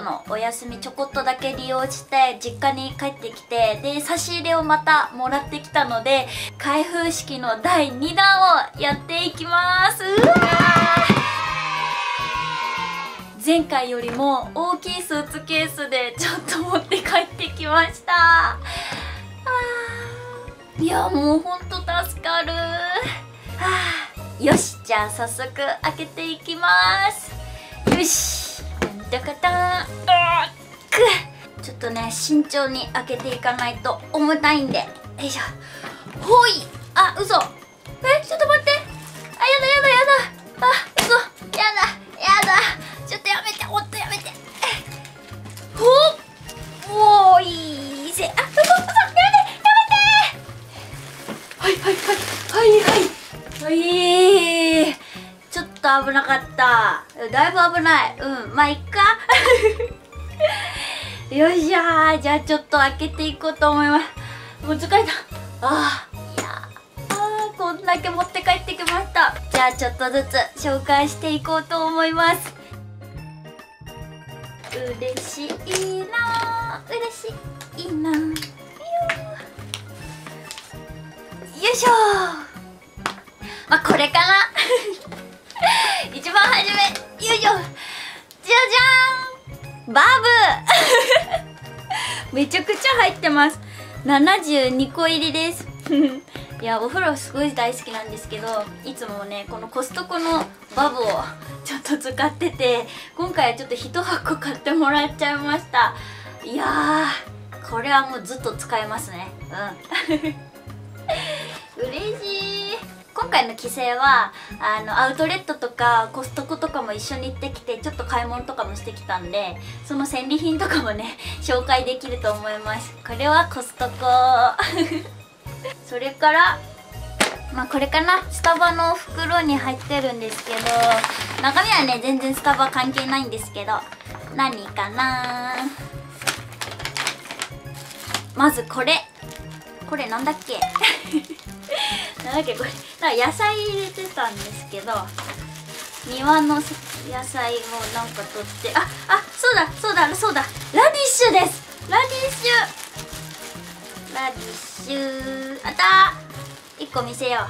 のお休みちょこっとだけ利用して実家に帰ってきてで差し入れをまたもらってきたので開封式の第2弾をやっていきます。うわ前回よりも大きいスーツケースでちょっと持って帰ってきました。あいやもうほんと助かる。はあよしじゃあ早速開けていきます。よし。だかたくちょっとね慎重に開けていかないと重たいんで。よいしょ。ほい。あ嘘。えちょっと待って。あやだやだやだ。あ嘘。やだやだ。ちょっとやめてほんとやめて。ほっ。もういいぜ。あ嘘嘘。やめてやめて。はいはいはい。はいはい。はい。ちょっと危なかった。だいぶ危ない。うん。まあいっか。よいしょ。ーじゃあちょっと開けていこうと思います。もう疲れた。あーいやあーこんだけ持って帰ってきました。じゃあちょっとずつ紹介していこうと思います。嬉しいな嬉しいなよいしょ。まあこれかな。一番初め。いしょ。じゃじゃーん。バブ めちゃくちゃ入ってます。72個入りです。いやお風呂すごい大好きなんですけどいつもねこのコストコのバブをちょっと使ってて今回はちょっと1箱買ってもらっちゃいました。いやーこれはもうずっと使えますね。うん。嬉しい。今回の帰省はあのアウトレットとかコストコとかも一緒に行ってきてちょっと買い物とかもしてきたんでその戦利品とかもね 紹介できると思います。これはコストコ。それからまあこれかな。スタバの袋に入ってるんですけど中身はね全然スタバ関係ないんですけど何かな。まずこれ。これなんだっけ？なんだっけこれ。なんか野菜入れてたんですけど庭の野菜をなんか取ってああそうだそうだそうだ。ラディッシュです。ラディッシュ。ラディッシュ。あった。1個見せよ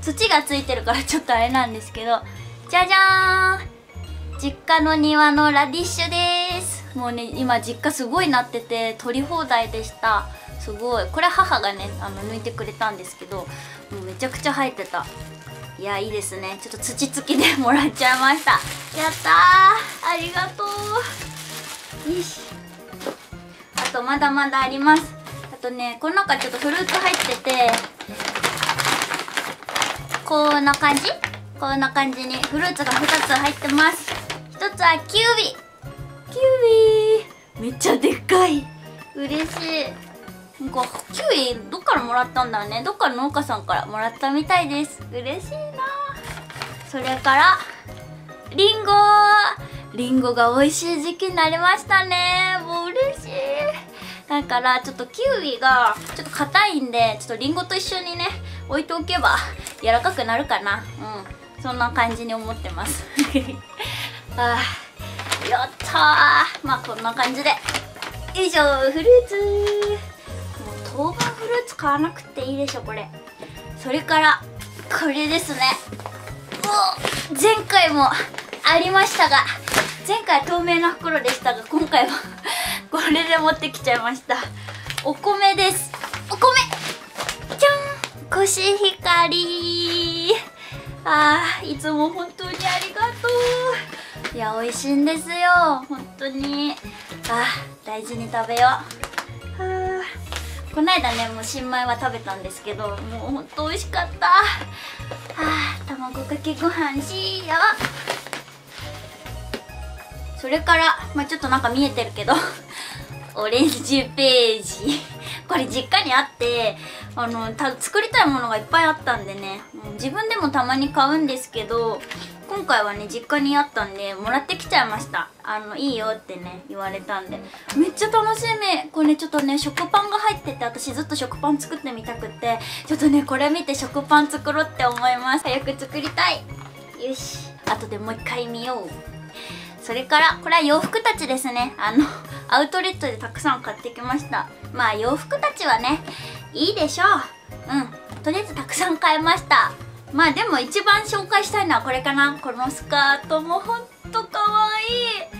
う。土がついてるからちょっとあれなんですけどじゃじゃーん。実家の庭のラディッシュです。もうね今実家すごいなってて取り放題でした。すごい。これ母がねあの抜いてくれたんですけどもうめちゃくちゃ生えてた。いやいいですね。ちょっと土付きで もらっちゃいました。やったー。ありがとう。よし。あとまだまだあります。あとねこの中ちょっとフルーツ入っててこんな感じ？こんな感じにフルーツが2つ入ってます。1つはキュウイキュウイめっちゃでっかい。嬉しい。なんかキウイどっからもらったんだろうね。どっかの農家さんからもらったみたいです。嬉しいな。それからリンゴ。リンゴが美味しい時期になりましたね。もう嬉しい。だからちょっとキウイがちょっと硬いんでちょっとリンゴと一緒にね置いておけば柔らかくなるかな。うん。そんな感じに思ってます。あーやったー。まあこんな感じで。よいしょフルーツ。当番フルーツ買わなくていいでしょこれ。それからこれですね。もう前回もありましたが前回透明な袋でしたが今回は これで持ってきちゃいました。お米です。お米。じゃん。コシヒカリ。あーいつも本当にありがとう。いや美味しいんですよ。本当に。あ大事に食べよう。この間ねもう新米は食べたんですけどもうほんと美味しかった。はあ卵かけご飯しよ。うそれからまあちょっとなんか見えてるけど オレンジページ。これ実家にあってあのた作りたいものがいっぱいあったんでね。う自分でもたまに買うんですけど今回はね実家にあったんでもらってきちゃいました。あのいいよってね言われたんで。めっちゃ楽しみこれねちょっとね食パンが入ってて私ずっと食パン作ってみたくてちょっとねこれ見て食パン作ろうって思います。早く作りたい。よし。後でもう一回見よう。それからこれは洋服たちですね。あの アウトレットでたくさん買ってきました。まあ洋服たちはねいいでしょう。うん。とりあえずたくさん買いました。まあでも一番紹介したいのはこれかな。このスカートもほんとかわいい。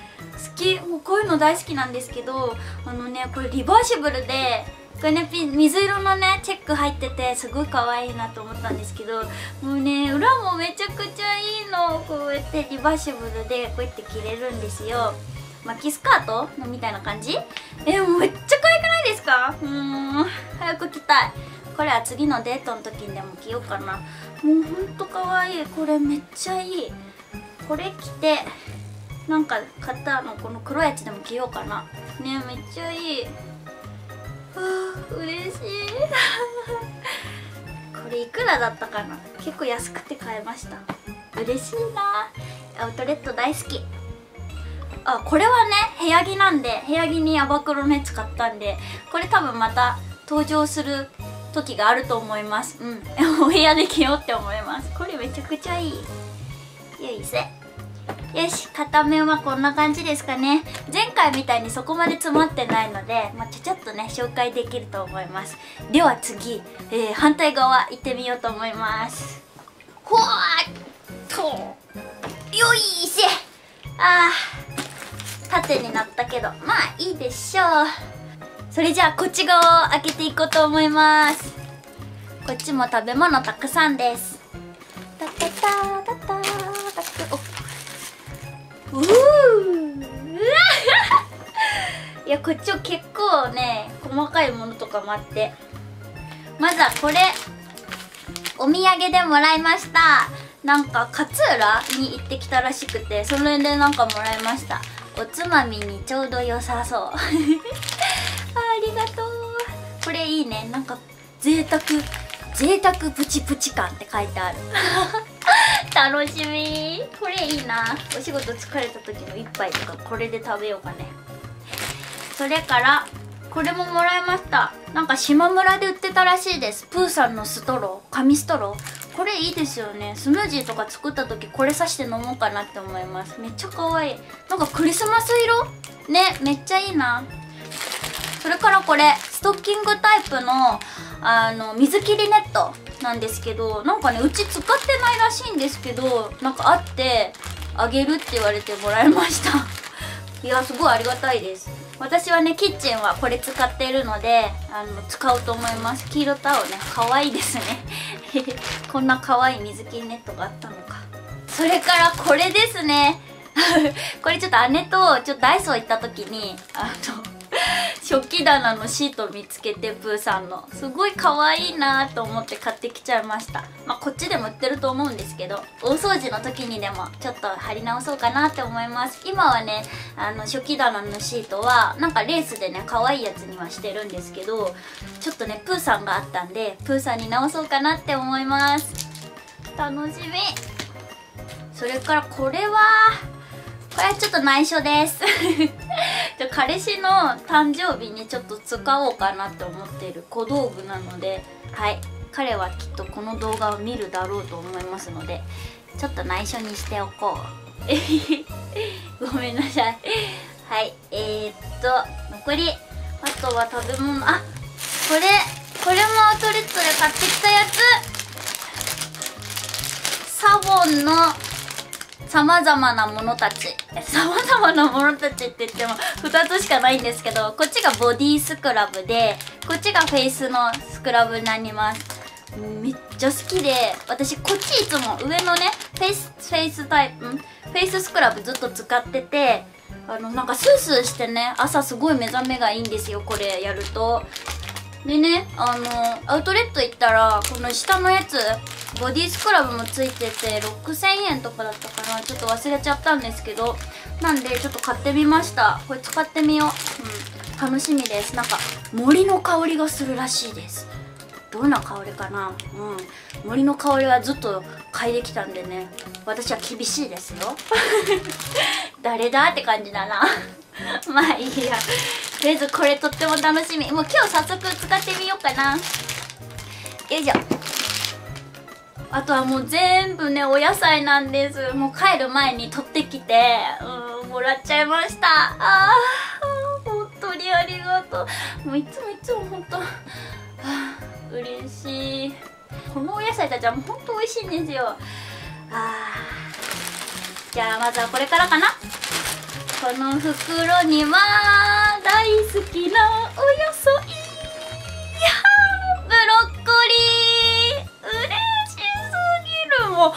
好き。もうこういうの大好きなんですけどあのねこれリバーシブルでこれね水色のねチェック入っててすごい可愛いなと思ったんですけどもうね裏もめちゃくちゃいいのこうやってリバーシブルでこうやって着れるんですよ。巻きスカートのみたいな感じ？えめっちゃ可愛くないですか？うーん早く着たい。これは次のデートの時にでも着ようかな。もうほんと可愛い。これめっちゃいい。これ着てなんか買ったのこの黒いやつでも着ようかな。ねめっちゃいい。嬉しい。これいくらだったかな？結構安くて買えました。嬉しいな。アウトレット大好き。あこれはね部屋着なんで部屋着にアバクロのやつ買ったんでこれ多分また登場する時があると思います。うん。お部屋で着ようって思います。これめちゃくちゃいい。よいせ。よし片面はこんな感じですかね。前回みたいにそこまで詰まってないので、まあ、ちゃちゃっとね紹介できると思います。では次、えー、反対側行ってみようと思います。ほわっとよいせあー縦になったけどまあいいでしょう。それじゃあこっち側を開けていこうと思います。こっちも食べ物たくさんです。いやこっちを結構ね細かいものとかもあって。まずはこれお土産でもらいました。なんか勝浦に行ってきたらしくてそれでなんかもらいました。おつまみにちょうど良さそう。あありがとう。これいいね。なんか贅沢贅沢プチプチ感って書いてある。楽しみ。これいいな。お仕事疲れた時の一杯とかこれで食べようかね。それからこれももらいました。なんか島村で売ってたらしいです。プーさんのストロー。紙ストロー。これいいですよね。スムージーとか作った時これさして飲もうかなって思います。めっちゃ可愛い。なんかクリスマス色？ねめっちゃいいな。それからこれストッキングタイプのあの水切りネット。なんですけどなんかねうち使ってないらしいんですけどなんかあってあげるって言われてもらいました。いやすごいありがたいです。私はねキッチンはこれ使ってるのであの使うと思います。黄色タオルね。可愛いですね。こんな可愛い水切りネットがあったのか。それからこれですね。これちょっと姉とちょっとダイソー行った時にあの食器棚のシート見つけてプーさんの。すごい可愛いなと思って買ってきちゃいました。まあこっちでも売ってると思うんですけど大掃除の時にでもちょっと貼り直そうかなって思います。今はねあの食器棚のシートはなんかレースでね可愛いやつにはしてるんですけどちょっとねプーさんがあったんでプーさんに直そうかなって思います。楽しみ。それからこれはこれはちょっと内緒です。じゃ彼氏の誕生日にちょっと使おうかなって思っている小道具なのではい。彼はきっとこの動画を見るだろうと思いますのでちょっと内緒にしておこう。ごめんなさい。はい。えー、っと残りあとは食べ物。あこれこれもアウトレットで買ってきたやつ。サボンのさまざまなものたち。さまざまなものたちって言っても2つしかないんですけどこっちがボディスクラブでこっちがフェイスのスクラブになります。めっちゃ好きで私こっちいつも上のねフェイスフェイスタイプフェイススクラブずっと使っててあのなんかスースーしてね朝すごい目覚めがいいんですよこれやると。でねあのアウトレット行ったらこの下のやつボディスクラブもついてて6000円とかだったかな。ちょっと忘れちゃったんですけど。なんでちょっと買ってみました。これ使ってみよう、うん、楽しみです。なんか森の香りがするらしいです。どんな香りかな。うん。森の香りはずっと嗅いできたんでね。私は厳しいですよ。誰だって感じだな。まあいいや。とりあえずこれとっても楽しみ。もう今日早速使ってみようかな。よいしょ。あとはもう全部ねお野菜なんです。もう帰る前に取ってきてうんもらっちゃいました。あー本当にありがとう。もういつもいつも本当はあ嬉しい。このお野菜たちはもう本当美味しいんですよ。あじゃあまずはこれからかな。この袋には大好きなお野菜。やブロッコリー。も、は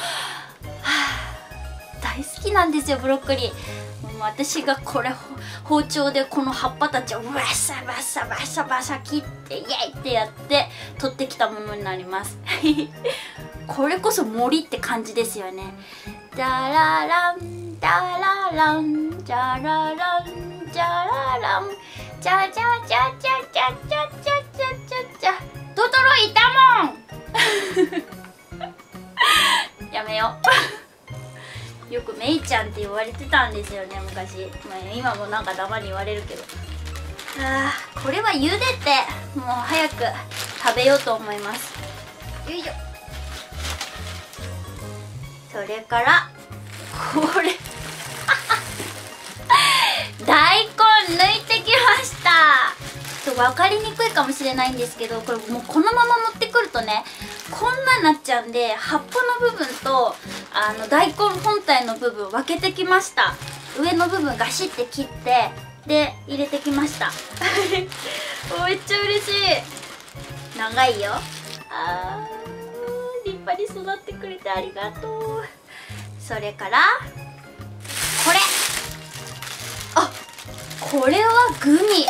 あ、大好きなんですよブロッコリー。もう私がこれ包丁でこの葉っぱたちをバサバサバサバサ切ってイエイってやって取ってきたものになります。これこそ森って感じですよね。ダラランダラランジャラランジャラランジャジャジャジャジャジャジャジャジャジャトトロいたもんやめよう。よくメイちゃんって言われてたんですよね昔、まあ、今もなんか黙り言われるけど。あーこれは茹でてもう早く食べようと思います。よいしょ。それからこれ。大根抜いてきました。ちょっと分かりにくいかもしれないんですけどこれもうこのまま持ってくるとねこんなになっちゃうんで葉っぱの部分とあの大根本体の部分分けてきました。上の部分ガシッて切ってで入れてきました。めっちゃ嬉しい。長いよ。あー立派に育ってくれてありがとう。それからこれ。あこれはグミ。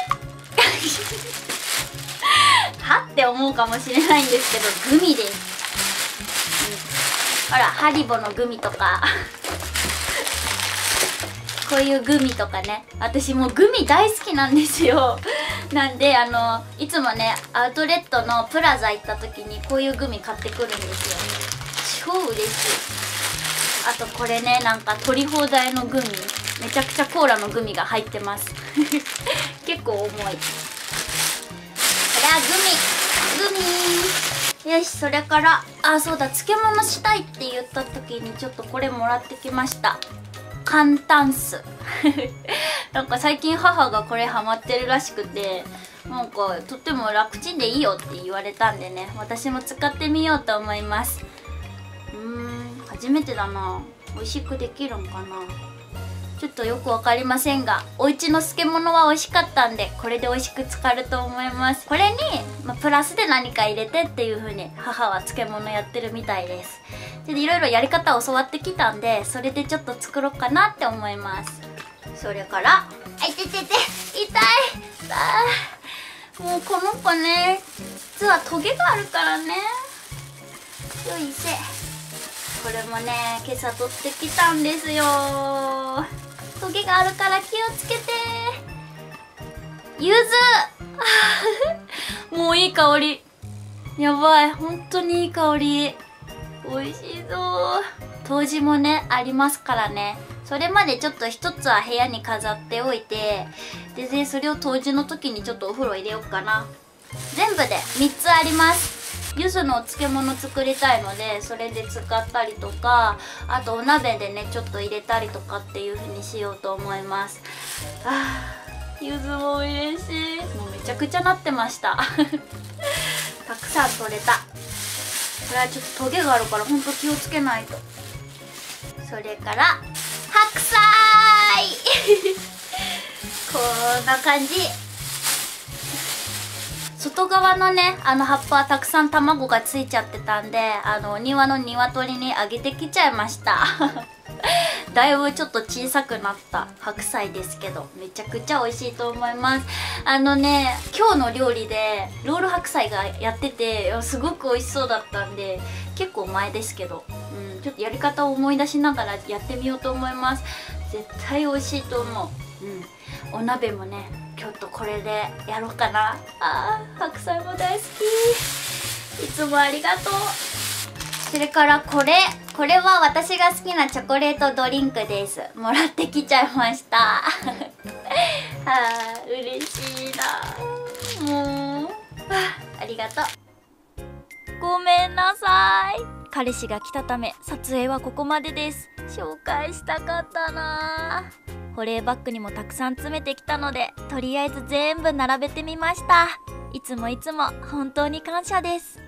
はって思うかもしれないんですけどグミです、うん、ほらハリボのグミとか。こういうグミとかね。私もうグミ大好きなんですよ。なんであのいつもねアウトレットのプラザ行った時にこういうグミ買ってくるんですよ。超嬉しい。あとこれねなんか取り放題のグミ。めちゃくちゃコーラのグミが入ってます。結構重い。グミ。グミ。よしそれから。あそうだ。漬物したいって言った時にちょっとこれもらってきました。簡単酢。なんか最近母がこれハマってるらしくてなんかとっても楽ちんでいいよって言われたんでね。私も使ってみようと思います。うーん初めてだな。美味しくできるんかな。ちょっとよくわかりませんがお家の漬物は美味しかったんでこれで美味しく浸かると思います。これに、まあ、プラスで何か入れてっていう風に母は漬物やってるみたいです。でいろいろやり方を教わってきたんでそれでちょっと作ろうかなって思います。それからあいててて痛い。あもうこの子ね実はトゲがあるからね。よいせ。これもね今朝取ってきたんですよ。トゲがあるから気をつけて。ゆず。もういい香り。やばい。本当にいい香り。美味しそう。冬至もねありますからね。それまでちょっと一つは部屋に飾っておいて。ででそれを冬至の時にちょっとお風呂入れようかな。全部で3つあります柚子のお漬物作りたいのでそれで使ったりとかあとお鍋でねちょっと入れたりとかっていう風にしようと思います。あー柚子も嬉しい。もうめちゃくちゃなってました。たくさん取れた。これはちょっとトゲがあるからほんと気をつけないと。それから白菜。こんな感じ。外側のねあの葉っぱはたくさん卵がついちゃってたんであのお庭の鶏にあげてきちゃいました。だいぶちょっと小さくなった白菜ですけどめちゃくちゃ美味しいと思います。あのね今日の料理でロール白菜がやっててすごく美味しそうだったんで結構前ですけど、うん、ちょっとやり方を思い出しながらやってみようと思います。絶対美味しいと思う。うん。お鍋もね今日とこれでやろうかな。あー白菜も大好き。いつもありがとう。それからこれ。これは私が好きなチョコレートドリンクです。もらってきちゃいました。あー嬉しいな。もうあありがとう。ごめんなさい。彼氏が来たため撮影はここまでです。紹介したかったな保冷バッグにもたくさん詰めてきたのでとりあえず全部並べてみました。いつもいつも本当に感謝です。